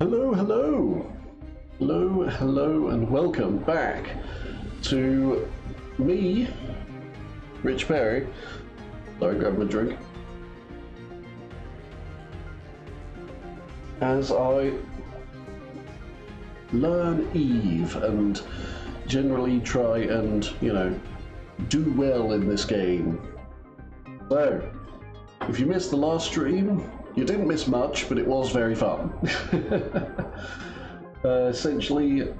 Hello, hello. Hello, hello, and welcome back to me, Rich Perry. Sorry, grab my drink. As I learn Eve and generally try and, you know, do well in this game. So, if you missed the last stream, you didn't miss much, but it was very fun. uh, essentially,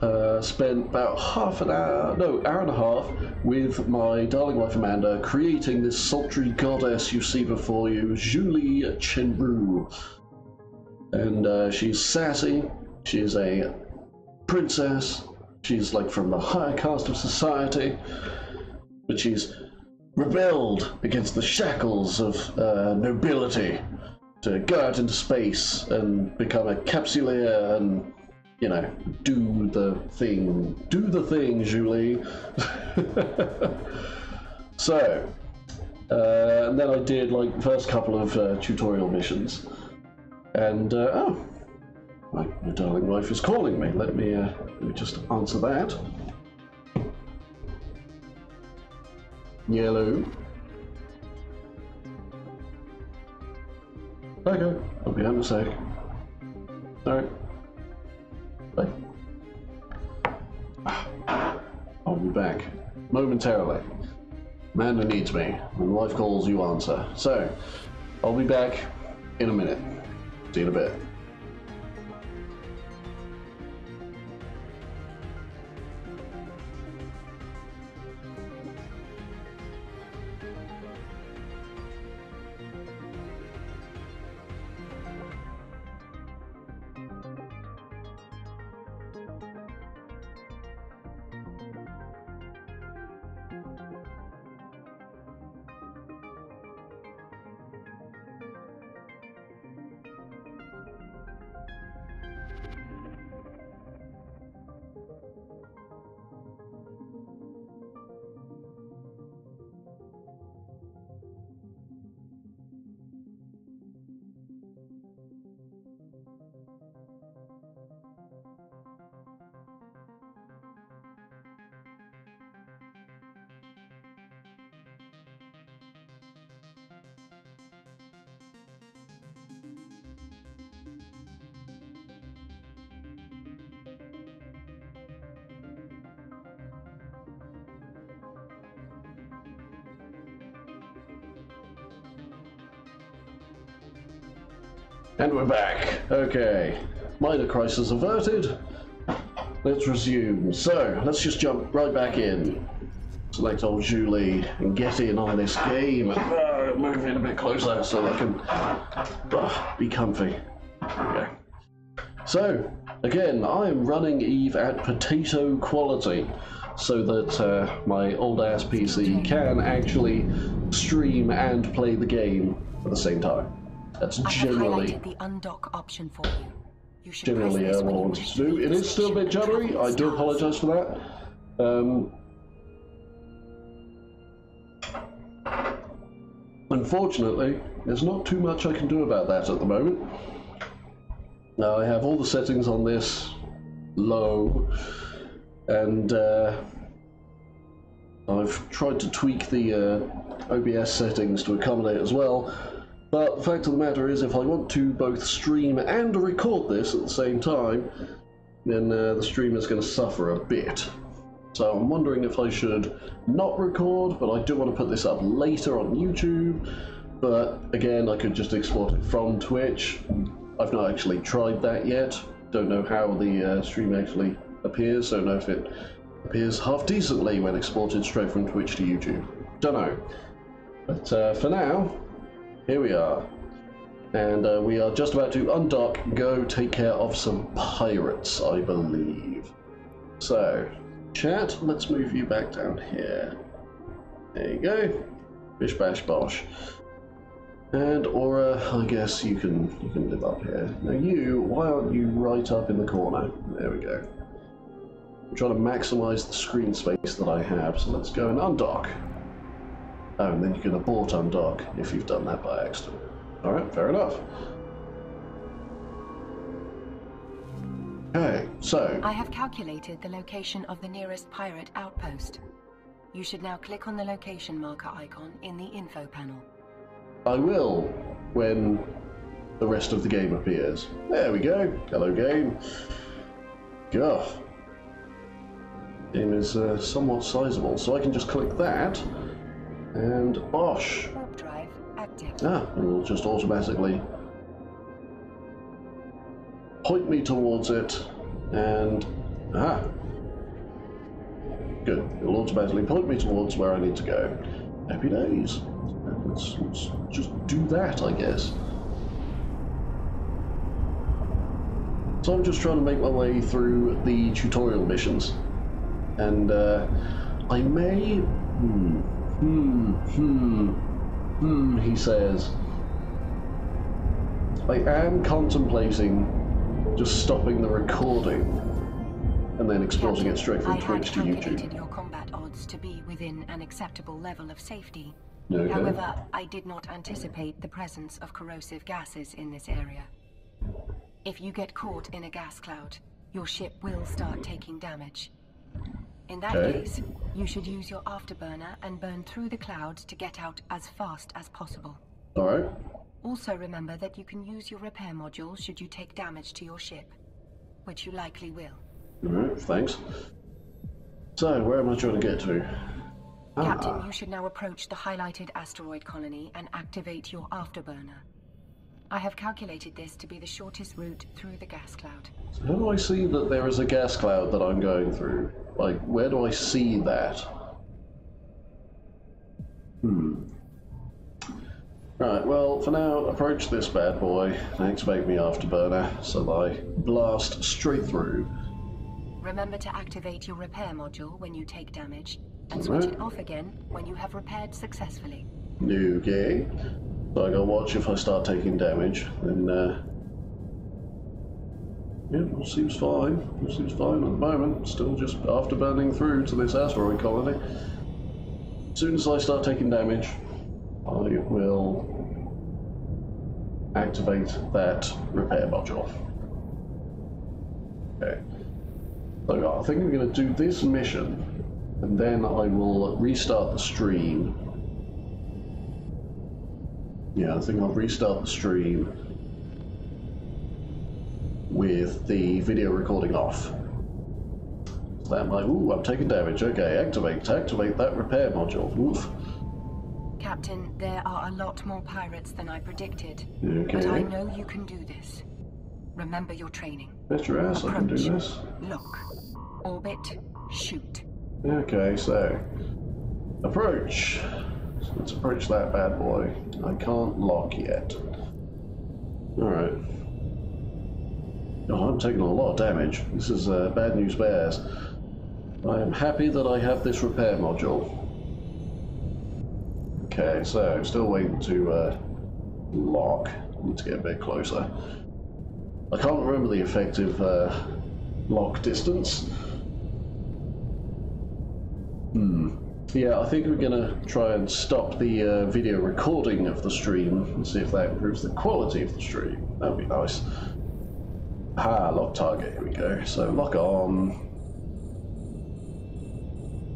uh, spent about half an hour, no, hour and a half, with my darling wife Amanda, creating this sultry goddess you see before you, Ju-Li Chenru. And uh, she's sassy, she's a princess, she's like from the higher caste of society, but she's rebelled against the shackles of uh, nobility to go out into space and become a capsuleer and you know do the thing do the thing julie. So uh, and then i did like first couple of uh, tutorial missions. And uh, oh my, my, darling wife is calling me. Let me uh, let me just answer that yellow Okay, I'll be home in a sec. Alright. Bye. I'll be back momentarily. Amanda needs me. When life calls, you answer. So, I'll be back in a minute. See you in a bit. And we're back. Okay. Minor crisis averted. Let's resume. So, let's just jump right back in. Select old Julie and get in on this game. Uh, move in a bit closer so I can uh, be comfy. Okay. So, again, I am running Eve at potato quality so that uh, my old ass PC can actually stream and play the game at the same time. That's generally the undock option for you. You should generally what I wanted to do. It is still a bit juddery. I do apologise for that. Um, unfortunately, there's not too much I can do about that at the moment. Now I have all the settings on this low, and uh, I've tried to tweak the uh, OBS settings to accommodate as well. But the fact of the matter is, if I want to both stream and record this at the same time, then uh, the stream is going to suffer a bit. So I'm wondering if I should not record, but I do want to put this up later on YouTube. But again, I could just export it from Twitch. I've not actually tried that yet. Don't know how the uh, stream actually appears. Don't know if it appears half decently when exported straight from Twitch to YouTube. Don't know. But uh, for now, here we are. And uh, we are just about to undock, go take care of some pirates, I believe. So, chat, let's move you back down here. There you go. Bish bash bosh. And Aura, I guess you can you can live up here. Now you, why aren't you right up in the corner? There we go. I'm trying to maximize the screen space that I have, so let's go and undock. Oh, and then you can abort on undock if you've done that by accident. Alright, fair enough. Okay, so I have calculated the location of the nearest pirate outpost. You should now click on the location marker icon in the info panel. I will when the rest of the game appears. There we go. Hello, game. Gosh. Game is uh, somewhat sizable, so I can just click that, and bosh. Warp drive active. Ah, it will just automatically point me towards it, and ah, good. It will automatically point me towards where I need to go. Happy days. Let's, let's just do that, I guess. So I'm just trying to make my way through the tutorial missions, and uh, I may. Hmm. Hmm. Hmm. Hmm. He says. I am contemplating just stopping the recording and then exporting it straight from I Twitch to YouTube. your combat odds to be within an acceptable level of safety. Okay. However, I did not anticipate the presence of corrosive gases in this area. If you get caught in a gas cloud, your ship will start taking damage. In that Okay. case, you should use your afterburner and burn through the clouds to get out as fast as possible. All right. Also remember that you can use your repair module should you take damage to your ship, which you likely will. All right. Thanks. So where am I trying to get to? Captain, Ah, you should now approach the highlighted asteroid colony and activate your afterburner. I have calculated this to be the shortest route through the gas cloud. so how do I see that there is a gas cloud that I'm going through? Like, where do I see that? Hmm. Right, well, for now, approach this bad boy and activate me afterburner so I blast straight through. Remember to activate your repair module when you take damage, and switch it off again when you have repaired successfully. Okay. So I gotta watch if I start taking damage. Then, uh. Yeah, it seems fine. It seems fine at the moment. Still just afterburning through to this asteroid colony. As soon as I start taking damage, I will activate that repair module. Okay. So I think I'm going to do this mission, and then I will restart the stream yeah, I think I'll restart the stream with the video recording off. So that might. Ooh, I'm taking damage. Okay, activate. Activate that repair module. Oof. Captain, there are a lot more pirates than I predicted. But I know you can do this. Remember your training. Bet your ass I can do this. Look. Orbit. Shoot. Okay, so. Approach. So let's approach that bad boy. I can't lock yet. Alright. Oh, I'm taking a lot of damage. This is uh, bad news bears. I am happy that I have this repair module. Okay, so still waiting to uh, lock. Need to get a bit closer. I can't remember the effective uh, lock distance. Hmm. Yeah, I think we're gonna try and stop the uh, video recording of the stream and see if that improves the quality of the stream. That'd be nice. Ah, lock target. Here we go. So lock on.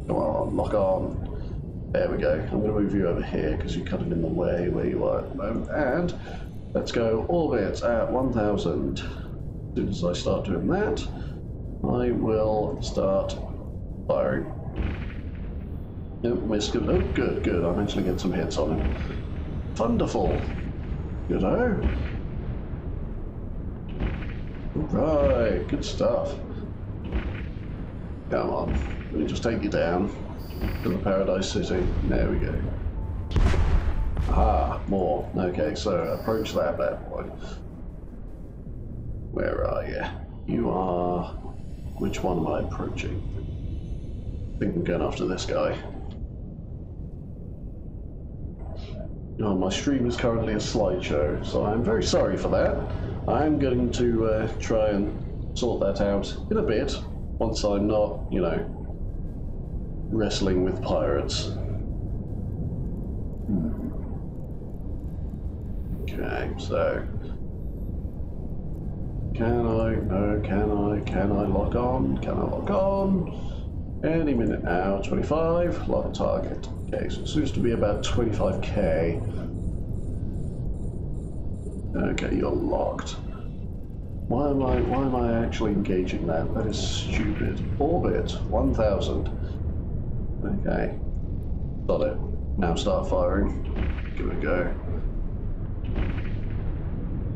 Come on, lock on. There we go. I'm gonna move you over here because you're kind of in the way where you are at the moment. And let's go orbit at 1,000. As soon as I start doing that, I will start firing. Yep, missed good. Oh, good, good. I'm actually getting some hits on him. Wonderful. Good oh. Right, good stuff. Come on. Let me just take you down to the Paradise City. There we go. Ah, more. Okay, so approach that bad boy. Where are you? You are. Which one am I approaching? I think I'm going after this guy. Oh, my stream is currently a slideshow, so I'm very sorry for that. I'm going to uh, try and sort that out in a bit, once I'm not, you know, wrestling with pirates. Hmm. Okay, so. Can I? No, can I? Can I lock on? Can I lock on? Any minute now, 25, lock target. Okay, so it seems to be about 25k. Okay, you're locked. Why am I why am I actually engaging that? That is stupid. Orbit, 1000. Okay. Got it. Now start firing. Give it a go.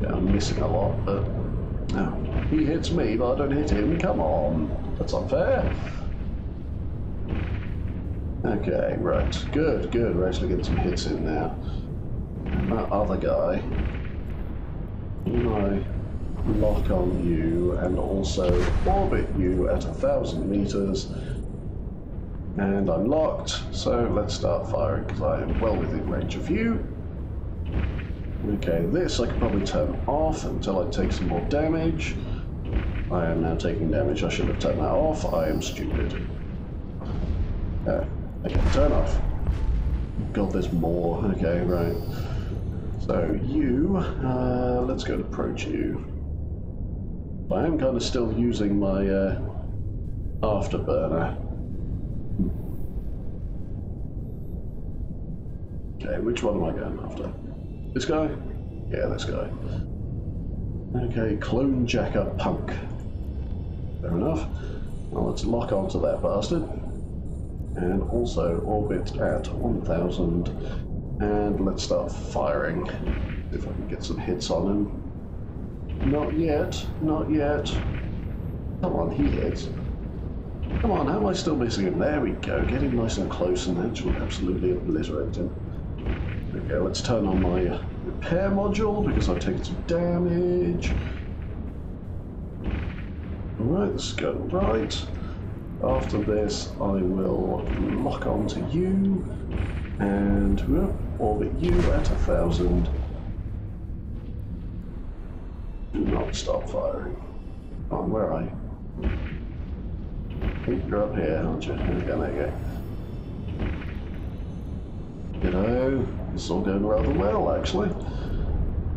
Yeah, I'm missing a lot, but no. He hits me, but I don't hit him. Come on. That's unfair. Okay, right. Good, good. We're actually getting some hits in now. And that other guy. Can I lock on you and also orbit you at a thousand meters? And I'm locked, so let's start firing because I am well within range of you. Okay, this I can probably turn off until I take some more damage. I am now taking damage. I should have turned that off. I am stupid. Uh, okay, turn off. God, there's more. Okay, right. So you, uh, let's go and approach you. I am kind of still using my uh, afterburner. Okay, which one am I going after? This guy? Yeah, this guy. Okay, clone jacker punk. Fair enough. Well, let's lock onto that bastard. And also orbit at 1000. And let's start firing. If I can get some hits on him. Not yet, not yet. Come on, he hits. Come on, how am I still missing him? There we go. Get him nice and close and that should absolutely obliterate him. Okay, let's turn on my repair module because I've taken some damage. Alright, this is going right. After this, I will lock onto you and we'll orbit you at a thousand. Do not stop firing. Oh, where are you? I think you're up here, aren't you? There we go, there you go. It's all going rather well, actually.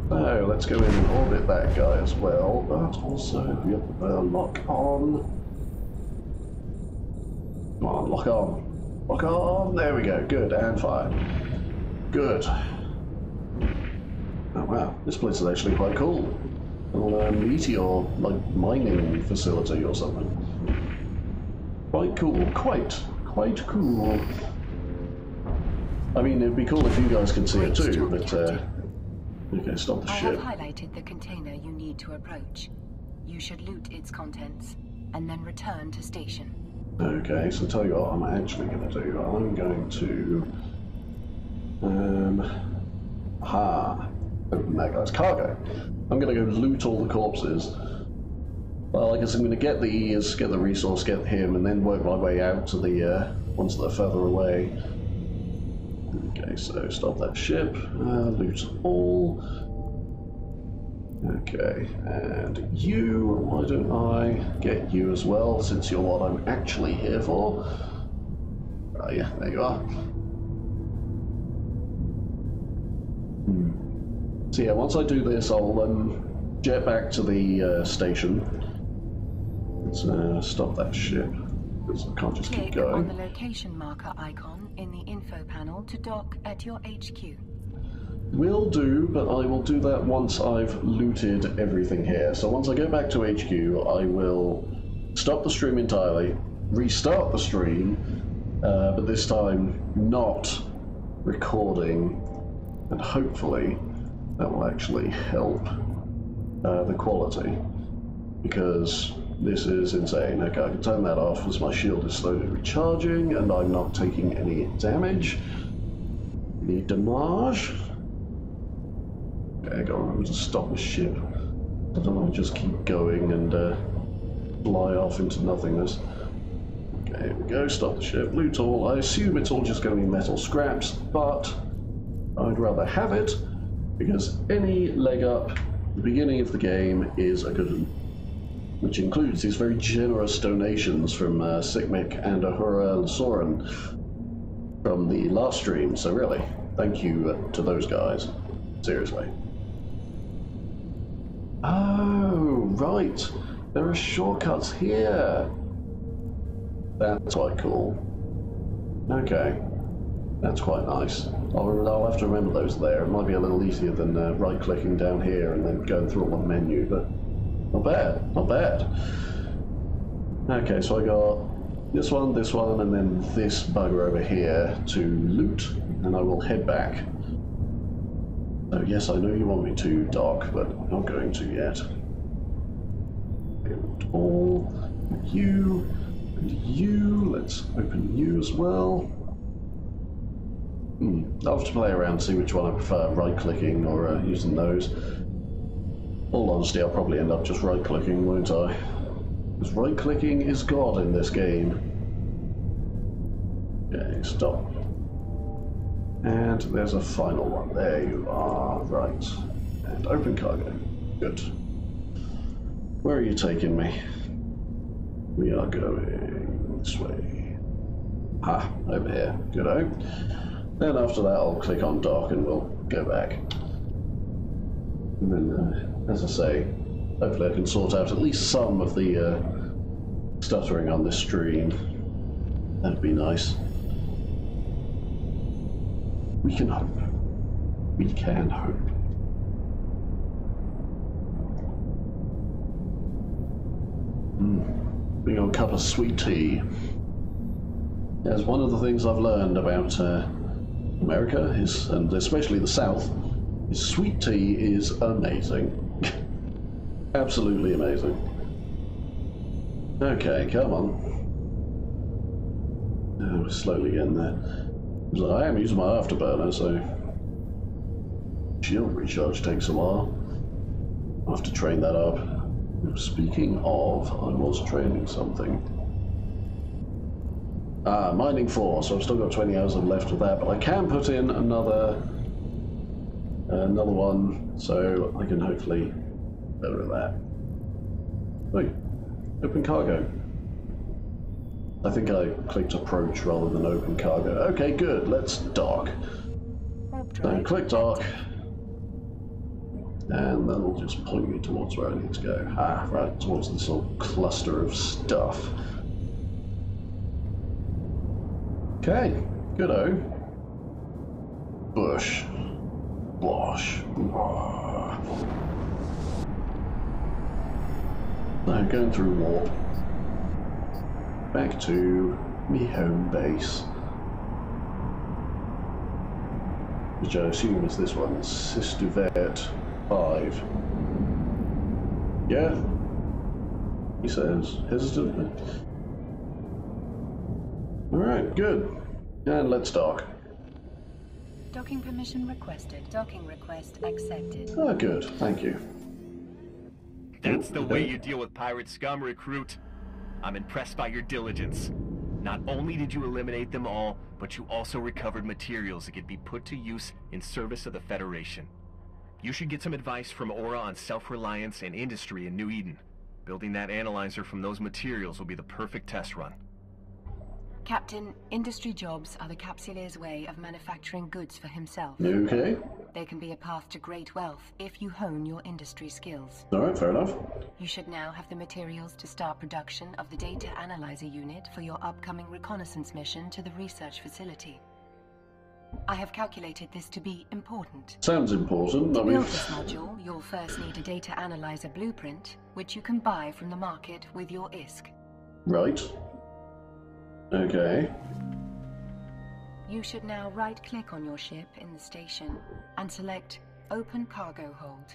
So, let's go in and orbit that guy as well, but also, have uh, lock on. Come on, lock on. Lock on, there we go, good, and fire. Good. Oh wow, this place is actually quite cool. A little uh, meteor, like, mining facility or something. Quite cool, quite, quite cool. I mean, it'd be cool if you guys could see it too, but, uh, okay, stop the I ship. have highlighted the container you need to approach. You should loot its contents, and then return to station. Okay, so tell you what I'm actually going to do. I'm going to, um, ha, open that guy's cargo. I'm going to go loot all the corpses. Well, I guess I'm going to get the ears, get the resource, get him, and then work my way out to the uh, ones that are further away. Okay, so stop that ship, uh, loot all. Okay, and you, why don't I get you as well, since you're what I'm actually here for? Oh yeah, there you are. Hmm. So yeah, once I do this, I'll um, jet back to the uh, station. Let's uh, stop that ship, because I can't just keep Click on the location marker icon in the info panel to dock at your HQ. Will do, but I will do that once I've looted everything here. So once I go back to HQ, I will stop the stream entirely, restart the stream, uh, but this time not recording, and hopefully that will actually help uh, the quality, because this is insane. Okay, I can turn that off as my shield is slowly recharging, and I'm not taking any damage. Need damage. Okay, I gotta remember to stop the ship. I don't want to just keep going and uh, fly off into nothingness. Okay, here we go, stop the ship, loot all. I assume it's all just going to be metal scraps, but I'd rather have it because any leg up the beginning of the game is a good one. Which includes these very generous donations from uh, Sikmik and Ahura Soren from the last stream. So really, thank you to those guys. Seriously. Oh, right. There are shortcuts here. That's quite cool. Okay. That's quite nice. I'll, I'll have to remember those there. It might be a little easier than uh, right-clicking down here and then going through all the menu, but not bad. Not bad. Okay, so I got this one, this one, and then this bugger over here to loot, and I will head back. Yes, I know you want me to, Doc, but I'm not going to yet. And All you and you. Let's open you as well. Hmm. I'll have to play around, see which one I prefer, right-clicking or uh, using those. All honesty, I'll probably end up just right-clicking, won't I? Because right-clicking is God in this game. Okay, stop. And there's a final one. There you are. Right. And open cargo. Good. Where are you taking me? We are going this way. Ah, over here. Good Then after that I'll click on dock and we'll go back. And then, uh, as I say, hopefully I can sort out at least some of the uh, stuttering on this stream. That'd be nice. We can hope. We can hope. Mm. Big old cup of sweet tea. As one of the things I've learned about uh, America is, and especially the South, is sweet tea is amazing. Absolutely amazing. Okay, come on. Oh, slowly getting there. I am using my afterburner, so shield recharge takes a while. i have to train that up. Speaking of, I was training something. Ah, mining 4, so I've still got 20 hours left of that, but I can put in another another one, so I can hopefully better that. Wait, open cargo. I think I clicked approach rather than open cargo. Okay, good. Let's dock. Then click dock. And that'll just point me towards where I need to go. Ah, right, towards this little cluster of stuff. Okay, good-o. Bush. Wash. Now going through warp back to me home base. Which I assume is this one, Sistuvet 5. Yeah? He says, hesitantly. Alright, good. And let's dock. Docking permission requested. Docking request accepted. Ah, good. Thank you. That's the way you deal with pirate scum, recruit. I'm impressed by your diligence. Not only did you eliminate them all, but you also recovered materials that could be put to use in service of the Federation. You should get some advice from Aura on self-reliance and industry in New Eden. Building that analyzer from those materials will be the perfect test run. Captain, industry jobs are the Capsuleer's way of manufacturing goods for himself. Okay. They can be a path to great wealth if you hone your industry skills. Alright, fair enough. You should now have the materials to start production of the data analyzer unit for your upcoming reconnaissance mission to the research facility. I have calculated this to be important. Sounds important. To build this module, you'll first need a data analyzer blueprint, which you can buy from the market with your ISK. Right. Okay. You should now right-click on your ship in the station and select Open Cargo Hold.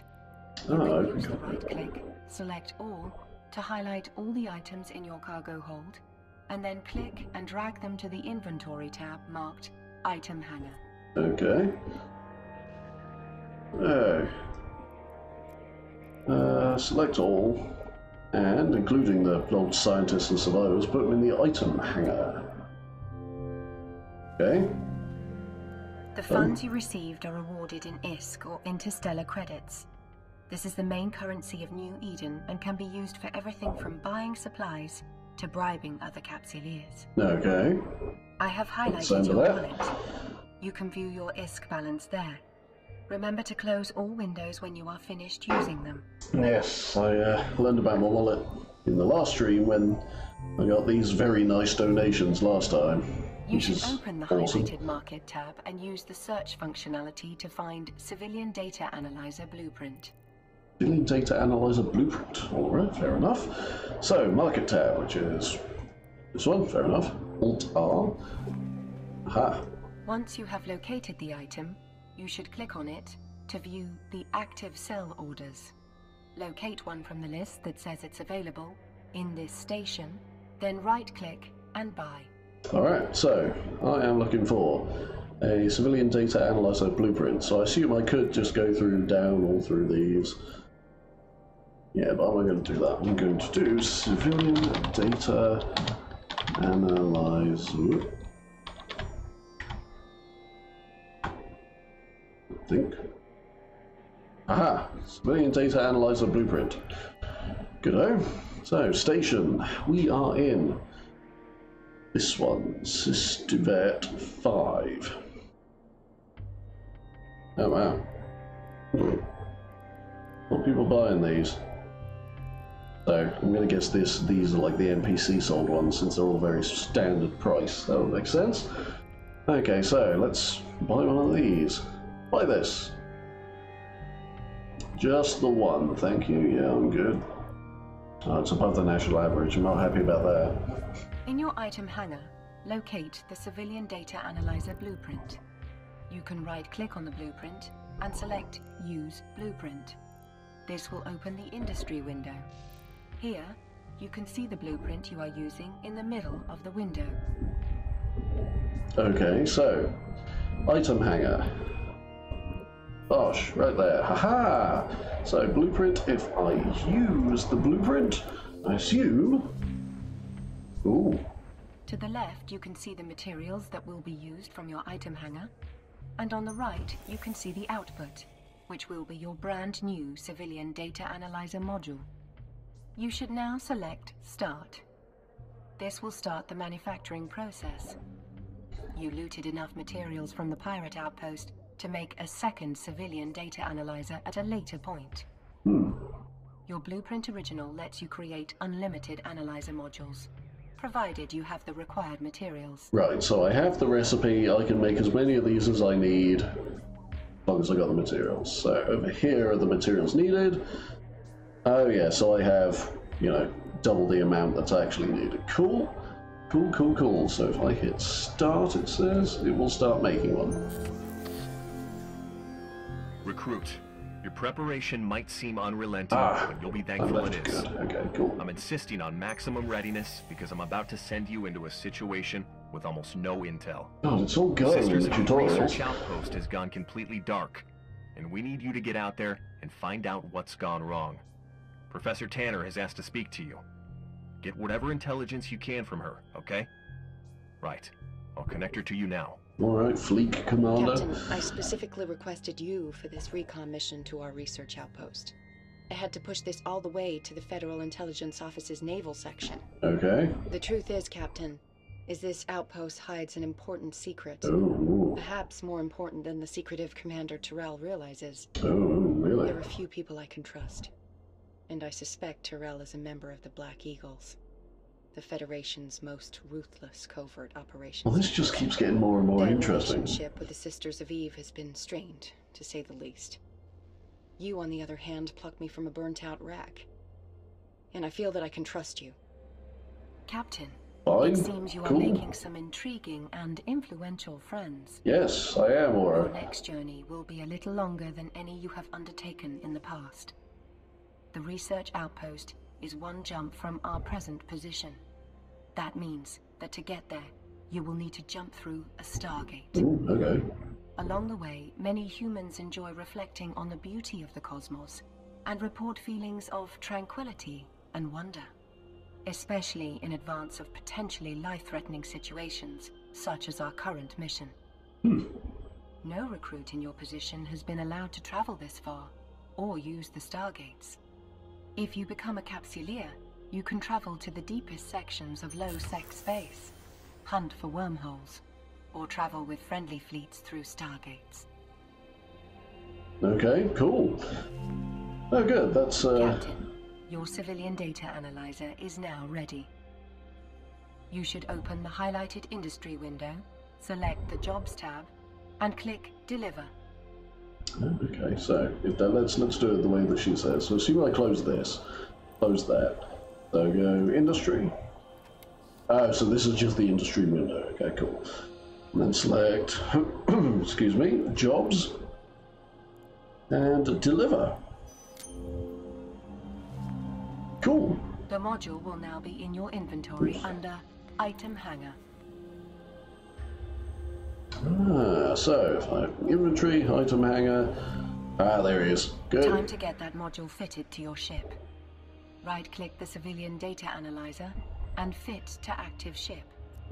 You oh, can use the right-click, select All to highlight all the items in your cargo hold, and then click and drag them to the Inventory tab marked Item Hangar. Okay. Oh. Uh, select all and including the old scientists and survivors, put them in the item hangar. Okay. The um, funds you received are awarded in ISK or interstellar credits. This is the main currency of New Eden and can be used for everything from buying supplies to bribing other capsuleers. Okay. I have highlighted your wallet. You can view your ISK balance there. Remember to close all windows when you are finished using them. Yes, I uh, learned about my wallet in the last stream when I got these very nice donations last time. You should open the awesome. highlighted market tab and use the search functionality to find Civilian Data Analyzer Blueprint. Civilian Data Analyzer Blueprint. Alright, fair enough. So, Market tab, which is this one, fair enough. Alt R. Aha. Once you have located the item, you should click on it to view the active sell orders. Locate one from the list that says it's available in this station, then right-click and buy. Alright, so I am looking for a civilian data analyzer blueprint. So I assume I could just go through down all through these. Yeah, but I'm not going to do that. I'm going to do civilian data analyzer. Think. Aha! Civilian data analyzer blueprint. Good So, station. We are in this one, Sistivet 5. Oh wow. What people buying these? So, I'm gonna guess this these are like the NPC sold ones since they're all very standard price. That would make sense. Okay, so let's buy one of these. Buy this. Just the one, thank you. Yeah, I'm good. Oh, it's above the national average. I'm not happy about that. In your item hangar, locate the Civilian Data Analyzer Blueprint. You can right-click on the blueprint and select Use Blueprint. This will open the Industry window. Here, you can see the blueprint you are using in the middle of the window. Okay, so item hangar. Bosh, right there. Haha! So blueprint, if I use the blueprint, I assume. Ooh. To the left, you can see the materials that will be used from your item hangar. And on the right, you can see the output, which will be your brand new Civilian Data Analyzer module. You should now select Start. This will start the manufacturing process. You looted enough materials from the pirate outpost to make a second civilian data analyzer at a later point. Hmm. Your Blueprint Original lets you create unlimited analyzer modules, provided you have the required materials. Right, so I have the recipe. I can make as many of these as I need, as long as I got the materials. So over here are the materials needed. Oh yeah, so I have, you know, double the amount that's actually needed. Cool. Cool, cool, cool. So if I hit start, it says it will start making one. Recruit. Your preparation might seem unrelenting, Ah, but you'll be Oh, thankful it is. good. Okay, cool. I'm insisting on maximum readiness because I'm about to send you into a situation with almost no intel. God, it's all in Sisters the tutorials. Research Outpost has gone completely dark, and we need you to get out there and find out what's gone wrong. Professor Tanner has asked to speak to you. Get whatever intelligence you can from her, okay? Right. I'll connect her to you now. All right, Fleet Commander. Captain, I specifically requested you for this recon mission to our research outpost. I had to push this all the way to the Federal Intelligence Office's naval section. Okay. The truth is, Captain, is this outpost hides an important secret. Oh, Perhaps more important than the secretive Commander Terrell realizes. Oh, oh, really? There are few people I can trust. And I suspect Terrell is a member of the Black Eagles, the Federation's most ruthless covert operations. Well, this just keeps getting more and more Their interesting. relationship with the Sisters of Eve has been strained, to say the least. You, on the other hand, plucked me from a burnt-out wreck. And I feel that I can trust you. Captain, Fine. it seems you are making some intriguing and influential friends. Yes, I am, Your Aura. next journey will be a little longer than any you have undertaken in the past. The research outpost is one jump from our present position. That means that to get there, you will need to jump through a stargate. Ooh, okay. Along the way, many humans enjoy reflecting on the beauty of the cosmos and report feelings of tranquility and wonder, especially in advance of potentially life-threatening situations such as our current mission. Hmm. No recruit in your position has been allowed to travel this far or use the stargates. If you become a capsuleer, you can travel to the deepest sections of low-sec space, hunt for wormholes, or travel with friendly fleets through stargates. Okay, cool. Oh, good. That's uh, Captain, your civilian data analyzer is now ready. You should open the highlighted industry window, select the Jobs tab, and click Deliver. okay. So if that, let's let's do it the way that she says. So see assume I close this, close that. So go industry. Oh, so this is just the industry window. Okay, cool. And then select, excuse me, jobs, and deliver. Cool. The module will now be in your inventory under Item Hangar. Ah, so if I inventory, item hangar. Ah, there he is. Good. Time to get that module fitted to your ship. Right-click the civilian data analyzer and fit to active ship.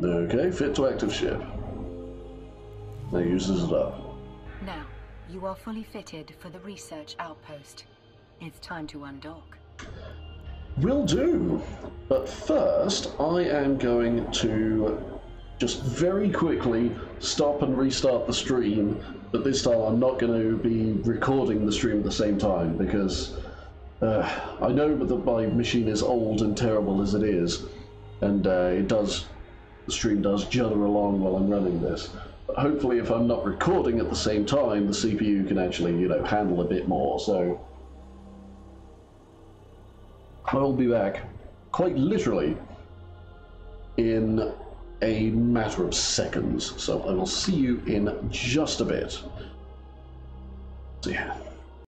Okay, fit to active ship. That uses it up. Now, you are fully fitted for the research outpost. It's time to undock. Will do. But first, I am going to just very quickly stop and restart the stream. But this time, I'm not going to be recording the stream at the same time because uh, I know that my machine is old and terrible as it is, and uh, it does the stream does judder along while I'm running this. But hopefully, if I'm not recording at the same time, the CPU can actually, you know, handle a bit more. So I will be back, quite literally, in a matter of seconds. So I will see you in just a bit. So yeah.